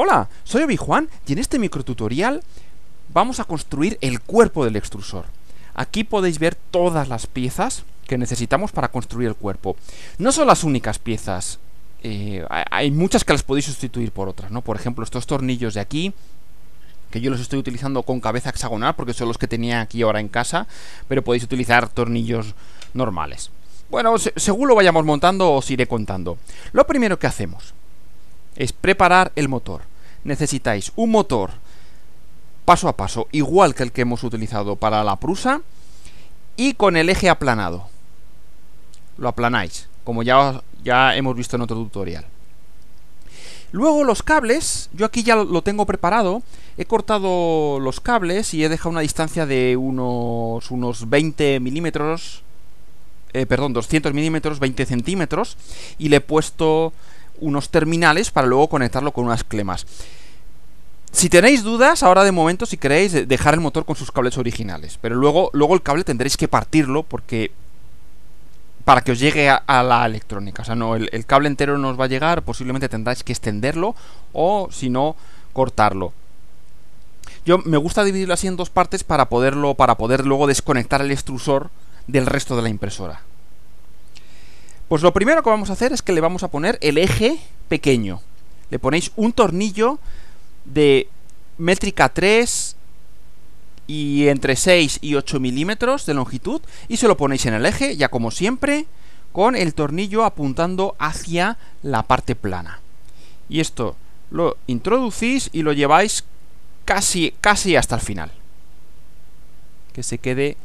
Hola, soy Obi-Juan y en este microtutorial vamos a construir el cuerpo del extrusor. Aquí podéis ver todas las piezas que necesitamos para construir el cuerpo. No son las únicas piezas, eh, hay muchas que las podéis sustituir por otras, ¿no? Por ejemplo, estos tornillos de aquí, que yo los estoy utilizando con cabeza hexagonal porque son los que tenía aquí ahora en casa, pero podéis utilizar tornillos normales. Bueno, según lo vayamos montando os iré contando. Lo primero que hacemos es preparar el motor. Necesitáis un motor paso a paso, igual que el que hemos utilizado para la prusa, y con el eje aplanado. Lo aplanáis, como ya, ya hemos visto en otro tutorial. Luego los cables, yo aquí ya lo tengo preparado, he cortado los cables y he dejado una distancia de unos, unos 20 milímetros, eh, perdón, 200 milímetros, 20 centímetros, y le he puesto unos terminales para luego conectarlo con unas clemas. Si tenéis dudas, ahora de momento, si queréis, dejar el motor con sus cables originales. Pero luego, luego el cable tendréis que partirlo porque... Para que os llegue a, la electrónica. O sea, no, el, cable entero no os va a llegar, posiblemente tendráis que extenderlo o, si no, cortarlo. Yo me gusta dividirlo así en dos partes para poderlo, para poder luego desconectar el extrusor del resto de la impresora. Pues lo primero que vamos a hacer es que le vamos a poner el eje pequeño. Le ponéis un tornillo de métrica 3 y entre 6 y 8 milímetros de longitud y se lo ponéis en el eje, ya como siempre, con el tornillo apuntando hacia la parte plana. Y esto lo introducís y lo lleváis casi, casi hasta el final. Que se quede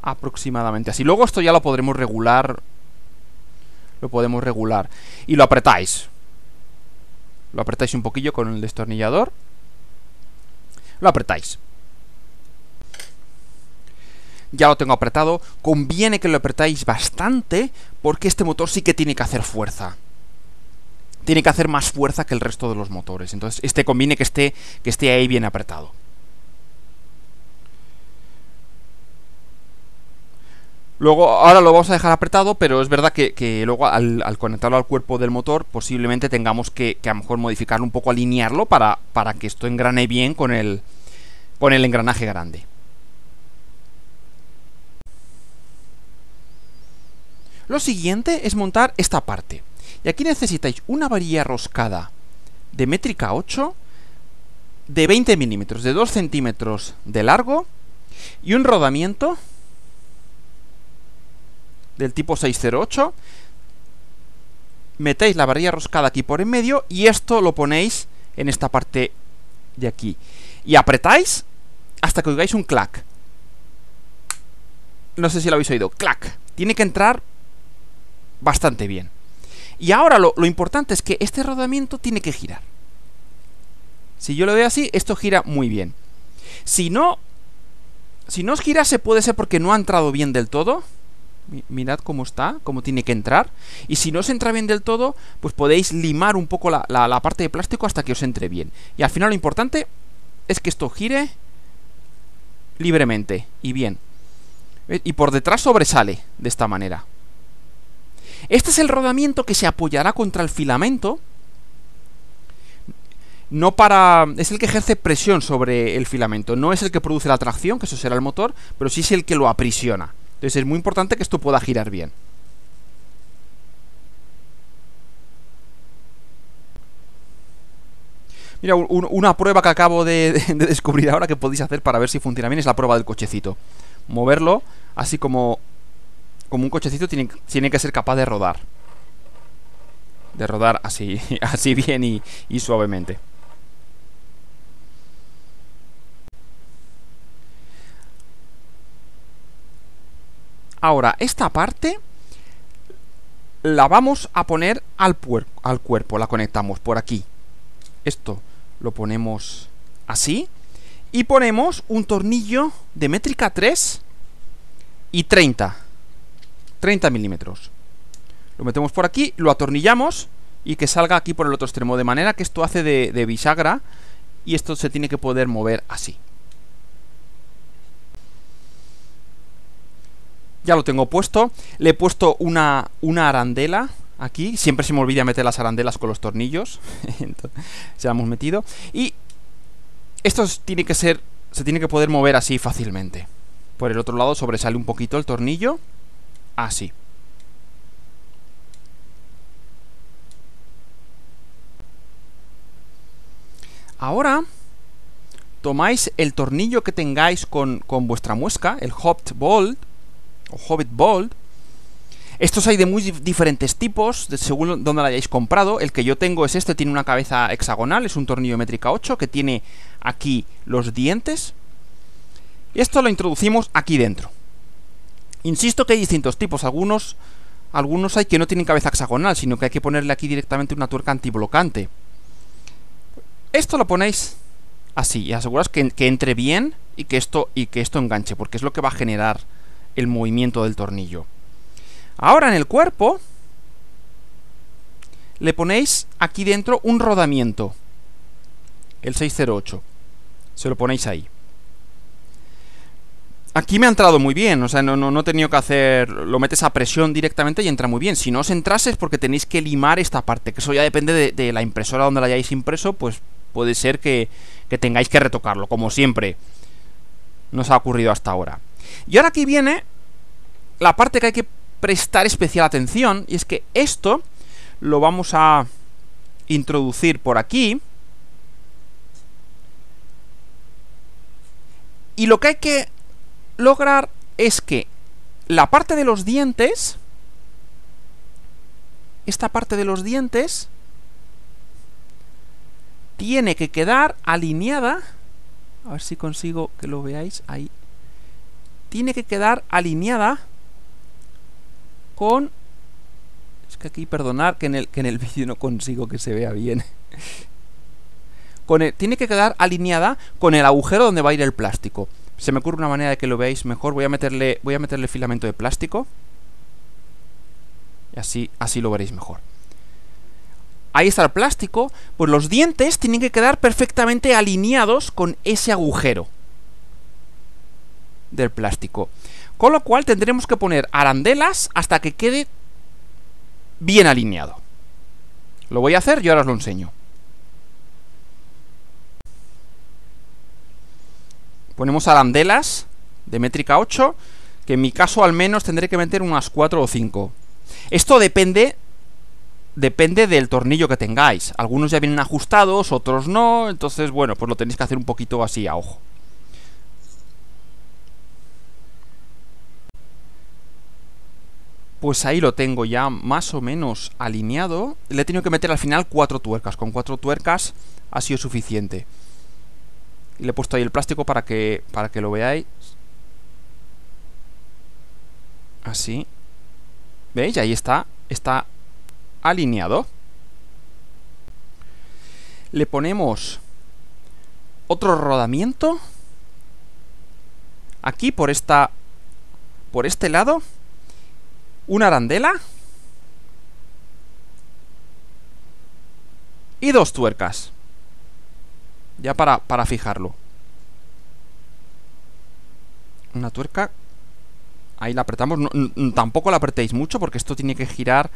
aproximadamente así. Luego esto ya lo podremos regular lo podemos regular. Y lo apretáis. Lo apretáis un poquillo con el destornillador. Lo apretáis. Ya lo tengo apretado. Conviene que lo apretáis bastante porque este motor sí que tiene que hacer fuerza. Tiene que hacer más fuerza que el resto de los motores. Entonces este conviene que esté, que esté ahí bien apretado. Luego, ahora lo vamos a dejar apretado, pero es verdad que, luego al, conectarlo al cuerpo del motor, posiblemente tengamos que, a lo mejor modificarlo un poco, alinearlo para, para que esto engrane bien con el, con el engranaje grande. Lo siguiente es montar esta parte. Y aquí necesitáis una varilla roscada de métrica 8 de 20 milímetros, de 2 centímetros de largo y un rodamiento del tipo 608. Metéis la varilla roscada aquí por en medio y esto lo ponéis en esta parte de aquí. Y apretáis hasta que oigáis un clac. No sé si lo habéis oído. Clac. Tiene que entrar bastante bien. Y ahora lo, lo importante es que este rodamiento tiene que girar. Si yo lo veo así, esto gira muy bien. Si no, si no os girase puede ser porque no ha entrado bien del todo mirad cómo está, cómo tiene que entrar. Y si no os entra bien del todo, pues podéis limar un poco la, la, parte de plástico hasta que os entre bien. Y al final lo importante es que esto gire libremente y bien. Y por detrás sobresale de esta manera. Este es el rodamiento que se apoyará contra el filamento. No para... es el que ejerce presión sobre el filamento. No es el que produce la tracción, que eso será el motor, pero sí es el que lo aprisiona. Entonces es muy importante que esto pueda girar bien. Mira, una prueba que acabo de, descubrir ahora que podéis hacer para ver si funciona bien es la prueba del cochecito. Moverlo, así como, como un cochecito tiene, tiene que ser capaz de rodar. De rodar así, así bien y suavemente. Ahora, esta parte la vamos a poner al, al cuerpo, la conectamos por aquí. Esto lo ponemos así. Y ponemos un tornillo de métrica 3 y 30. 30 milímetros. Lo metemos por aquí, lo atornillamos y que salga aquí por el otro extremo. De manera que esto hace de, de bisagra y esto se tiene que poder mover así. Ya lo tengo puesto. Le he puesto una, una arandela aquí. Siempre se me olvida meter las arandelas con los tornillos. se hemos metido. Y esto tiene que ser. Se tiene que poder mover así fácilmente. Por el otro lado sobresale un poquito el tornillo. Así. Ahora tomáis el tornillo que tengáis con, con vuestra muesca, el Hobbit Bolt o Hobbit Bolt, estos hay de muy diferentes tipos, según donde lo hayáis comprado. El que yo tengo es este, tiene una cabeza hexagonal, es un tornillo métrica 8, que tiene aquí los dientes. Esto lo introducimos aquí dentro. Insisto que hay distintos tipos, algunos, algunos hay que no tienen cabeza hexagonal, sino que hay que ponerle aquí directamente una tuerca antiblocante. Esto lo ponéis así, y aseguras que, que entre bien y que, esto, y que esto enganche, porque es lo que va a generar el movimiento del tornillo. Ahora en el cuerpo le ponéis aquí dentro un rodamiento. El 608. Se lo ponéis ahí. Aquí me ha entrado muy bien, o sea, no, no, he tenido que hacer... Lo metes a presión directamente y entra muy bien. Si no os entrase es porque tenéis que limar esta parte, que eso ya depende de, de la impresora donde la hayáis impreso, pues puede ser que, que tengáis que retocarlo, como siempre nos ha ocurrido hasta ahora. Y ahora aquí viene la parte que hay que prestar especial atención, y es que esto lo vamos a introducir por aquí. Y lo que hay que lograr es que la parte de los dientes, esta parte de los dientes, tiene que quedar alineada, a ver si consigo que lo veáis ahí, tiene que quedar alineada con... Es que aquí, perdonar que en el, que en el vídeo no consigo que se vea bien. Con tiene que quedar alineada con el agujero donde va a ir el plástico. Se me ocurre una manera de que lo veáis mejor. Voy a meterle, voy a meterle filamento de plástico. Y así, así lo veréis mejor. Ahí está el plástico. Pues los dientes tienen que quedar perfectamente alineados con ese agujero del plástico. Con lo cual tendremos que poner arandelas hasta que quede bien alineado. Lo voy a hacer y ahora os lo enseño. Ponemos arandelas de métrica 8, que en mi caso al menos tendré que meter unas 4 o 5. Esto depende depende del tornillo que tengáis. Algunos ya vienen ajustados, otros no, entonces bueno, pues lo tenéis que hacer un poquito así a ojo. Pues ahí lo tengo ya más o menos alineado. Le he tenido que meter al final cuatro tuercas. Con cuatro tuercas ha sido suficiente. Le he puesto ahí el plástico para que, para que lo veáis. Así. ¿Veis? Ahí está. Está alineado. Le ponemos otro rodamiento. Aquí por esta... Por este lado una arandela y dos tuercas. Ya para, para fijarlo. Una tuerca. Ahí la apretamos. tampoco la apretéis mucho porque esto tiene que girar.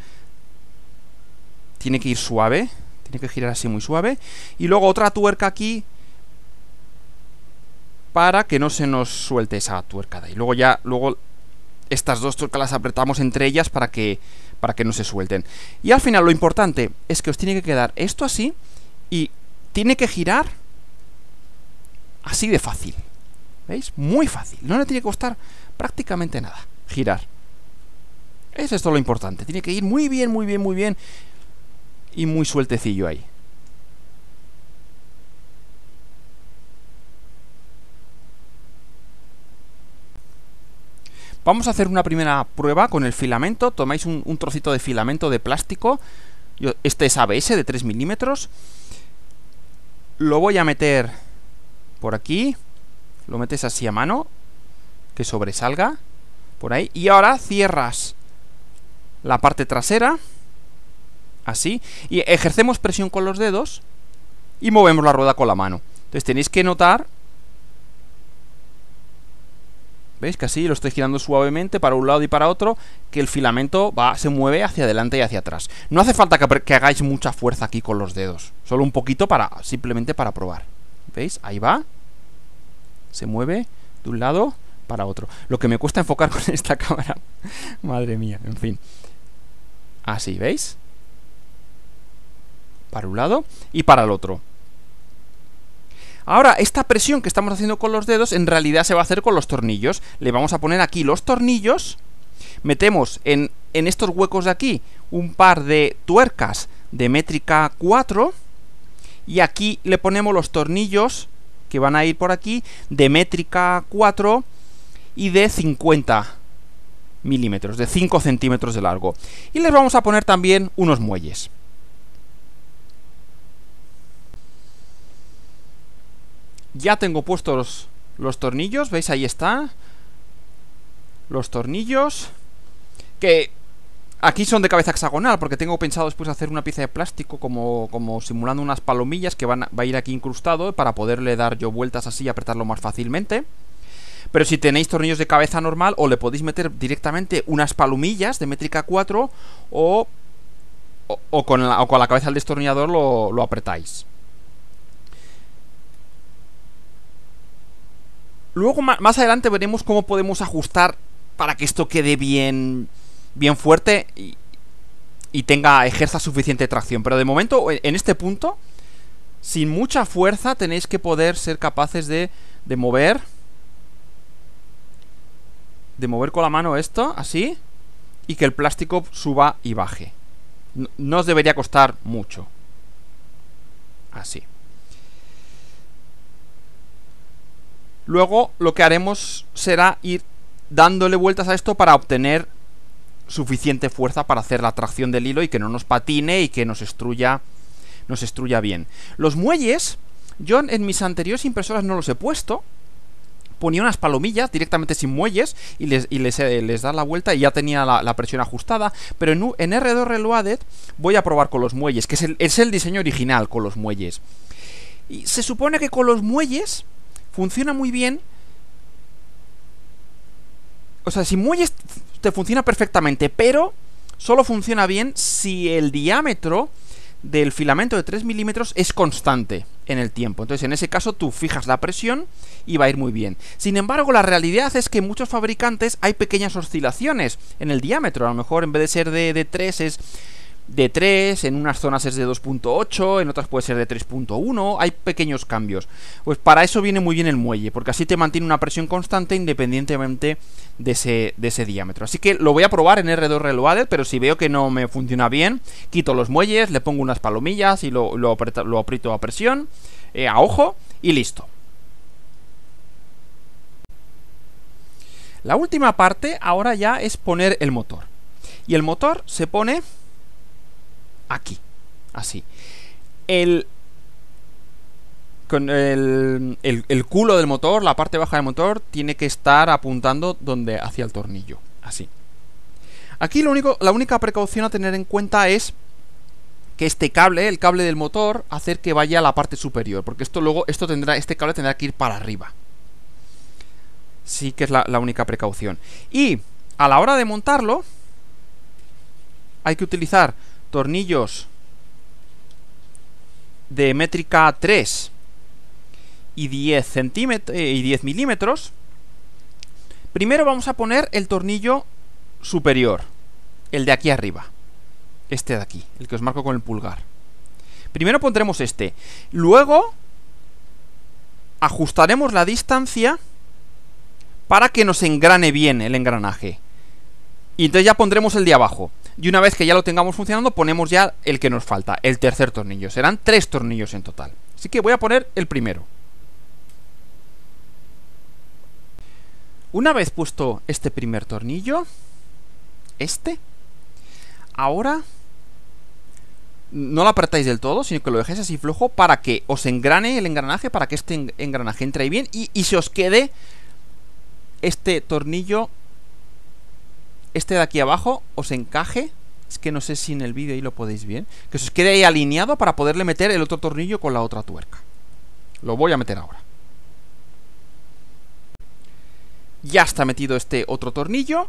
Tiene que ir suave. Tiene que girar así muy suave. Y luego otra tuerca aquí. Para que no se nos suelte esa tuerca de ahí. Luego ya, luego estas dos tuercas las apretamos entre ellas para que, para que no se suelten. Y al final lo importante es que os tiene que quedar esto así y tiene que girar así de fácil. ¿Veis? Muy fácil. No le tiene que costar prácticamente nada girar. Es esto lo importante. Tiene que ir muy bien, muy bien, muy bien y muy sueltecillo ahí. Vamos a hacer una primera prueba con el filamento. Tomáis un, trocito de filamento de plástico. este es ABS de 3 milímetros. Lo voy a meter por aquí. Lo metes así a mano. Que sobresalga. Por ahí. Y ahora cierras la parte trasera. Así. Y ejercemos presión con los dedos. Y movemos la rueda con la mano. Entonces tenéis que notar ¿Veis? Que así lo estoy girando suavemente para un lado y para otro, que el filamento va, se mueve hacia adelante y hacia atrás. No hace falta que, que hagáis mucha fuerza aquí con los dedos, solo un poquito para, simplemente para probar. ¿Veis? Ahí va. Se mueve de un lado para otro. Lo que me cuesta enfocar con esta cámara. Madre mía, en fin. Así, ¿veis? Para un lado y para el otro. Ahora, esta presión que estamos haciendo con los dedos, en realidad se va a hacer con los tornillos. Le vamos a poner aquí los tornillos. Metemos en, en estos huecos de aquí un par de tuercas de métrica 4. Y aquí le ponemos los tornillos que van a ir por aquí de métrica 4 y de 50 milímetros, de 5 centímetros de largo. Y les vamos a poner también unos muelles. Ya tengo puestos los, tornillos, ¿veis? Ahí está. Los tornillos. Que aquí son de cabeza hexagonal, porque tengo pensado después hacer una pieza de plástico como, como simulando unas palomillas que van va a ir aquí incrustado para poderle dar yo vueltas así y apretarlo más fácilmente. Pero si tenéis tornillos de cabeza normal, o le podéis meter directamente unas palomillas de métrica 4, o, o, con, la, con, la, cabeza del destornillador lo, lo apretáis. Luego más adelante veremos cómo podemos ajustar para que esto quede bien, bien fuerte y, tenga, ejerza suficiente tracción. Pero de momento, en este punto, sin mucha fuerza, tenéis que poder ser capaces de, de mover. De mover con la mano esto, así. Y que el plástico suba y baje. No os debería costar mucho. Así. Luego lo que haremos será ir dándole vueltas a esto para obtener suficiente fuerza para hacer la tracción del hilo y que no nos patine y que nos estruya, nos estruya bien. Los muelles, yo en mis anteriores impresoras no los he puesto. Ponía unas palomillas directamente sin muelles y les, eh, les da la vuelta y ya tenía la, presión ajustada. Pero en, en R2 Reloaded voy a probar con los muelles, que es el, es el diseño original con los muelles. Y se supone que con los muelles funciona muy bien. O sea, si muelles te funciona perfectamente, pero solo funciona bien si el diámetro del filamento de 3 milímetros es constante en el tiempo. Entonces, en ese caso, tú fijas la presión y va a ir muy bien. Sin embargo, la realidad es que muchos fabricantes hay pequeñas oscilaciones en el diámetro. A lo mejor en vez de ser de, de 3 es de 3, en unas zonas es de 2.8, en otras puede ser de 3.1, hay pequeños cambios. Pues para eso viene muy bien el muelle, porque así te mantiene una presión constante independientemente de ese, de ese diámetro. Así que lo voy a probar en R2 Reloaded, pero si veo que no me funciona bien, quito los muelles, le pongo unas palomillas y lo, lo, aprieto a presión, eh, a ojo, y listo. La última parte ahora ya es poner el motor. Y el motor se pone aquí. Así. El, con el, el, culo del motor, la parte baja del motor, tiene que estar apuntando donde hacia el tornillo. Así. Aquí lo único, la única precaución a tener en cuenta es que este cable, el cable del motor, hacer que vaya a la parte superior. Porque esto luego, esto tendrá, este cable tendrá que ir para arriba. Sí que es la, la única precaución. Y a la hora de montarlo, hay que utilizar tornillos de métrica 3 y 10 centímetros y 10 milímetros, primero vamos a poner el tornillo superior, el de aquí arriba, este de aquí, el que os marco con el pulgar. Primero pondremos este, luego ajustaremos la distancia para que nos engrane bien el engranaje. Y entonces ya pondremos el de abajo. Y una vez que ya lo tengamos funcionando, ponemos ya el que nos falta, el tercer tornillo. Serán tres tornillos en total. Así que voy a poner el primero. Una vez puesto este primer tornillo, este, ahora no lo apretáis del todo, sino que lo dejéis así flojo para que os engrane el engranaje, para que este engranaje entre ahí bien y, y se os quede este tornillo este de aquí abajo os encaje. Es que no sé si en el vídeo ahí lo podéis ver. Que os quede ahí alineado para poderle meter el otro tornillo con la otra tuerca. Lo voy a meter ahora. Ya está metido este otro tornillo.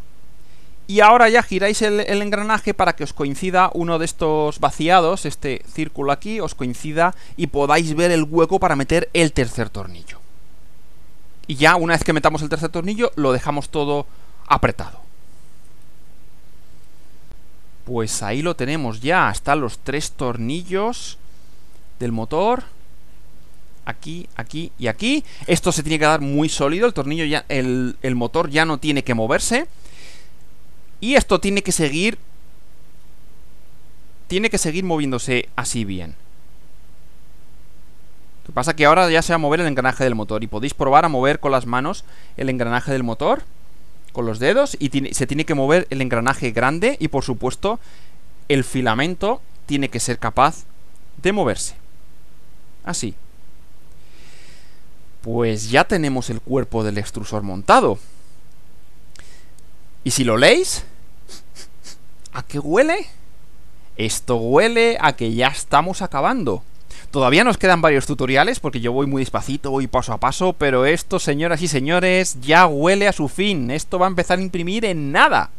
Y ahora ya giráis el, engranaje para que os coincida uno de estos vaciados, este círculo aquí, os coincida y podáis ver el hueco para meter el tercer tornillo. Y ya una vez que metamos el tercer tornillo, lo dejamos todo apretado. Pues ahí lo tenemos ya, están los tres tornillos del motor. Aquí, aquí y aquí. Esto se tiene que dar muy sólido, el tornillo ya, el, el motor ya no tiene que moverse. Y esto tiene que seguir... Tiene que seguir moviéndose así bien. Lo que pasa que ahora ya se va a mover el engranaje del motor. Y podéis probar a mover con las manos el engranaje del motor. Con los dedos. Y se tiene que mover el engranaje grande. Y por supuesto, el filamento tiene que ser capaz de moverse. Así. Pues ya tenemos el cuerpo del extrusor montado. Y si lo leéis, ¿a qué huele? Esto huele a que ya estamos acabando. Todavía nos quedan varios tutoriales porque yo voy muy despacito, voy paso a paso, pero esto, señoras y señores, ya huele a su fin. Esto va a empezar a imprimir en nada.